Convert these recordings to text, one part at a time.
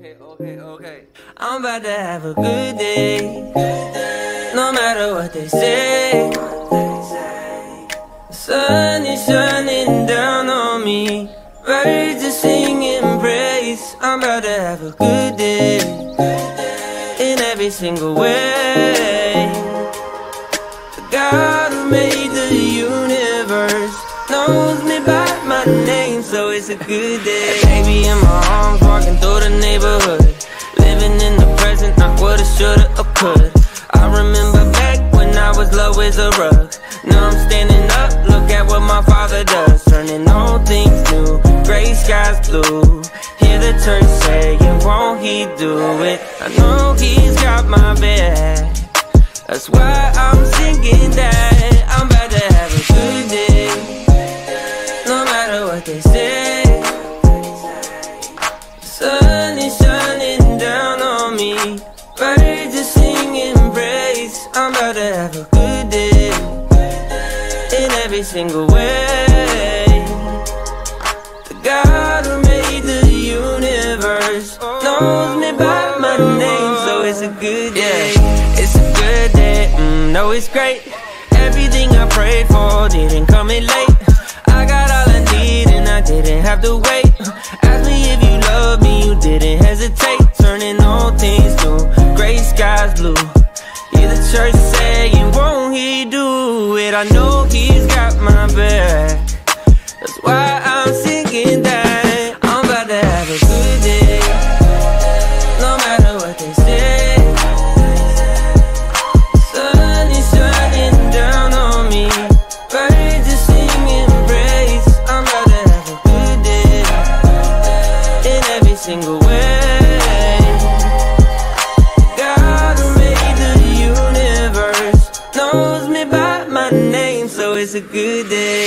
okay, okay, okay. I'm about to have a good day. No matter what they say. The sun is shining down on me. Birds are singing praise. I'm about to have a good day. In every single way. The God who made the universe knows me by my name, so it's a good day. Baby in my arms, a rug. Now I'm standing up, look at what my father does. Turning all things new, gray skies blue. Hear the church saying, won't he do it? I know he's got my back. That's why I'm singing that I'm about to have a good day No matter what they say Sun is shining down on me Birds are singing praise I'm about to have a every single way. The God who made the universe Knows me by my name So it's a good day. It's a good day, mm, no it's great. Everything I prayed for didn't come in late. I got all I need and I didn't have to wait. Ask me if you love me, you didn't hesitate. Turning all things new, gray skies blue. Hear the church saying, won't he do it? I know he's got my back so it's a good day.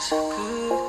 so good.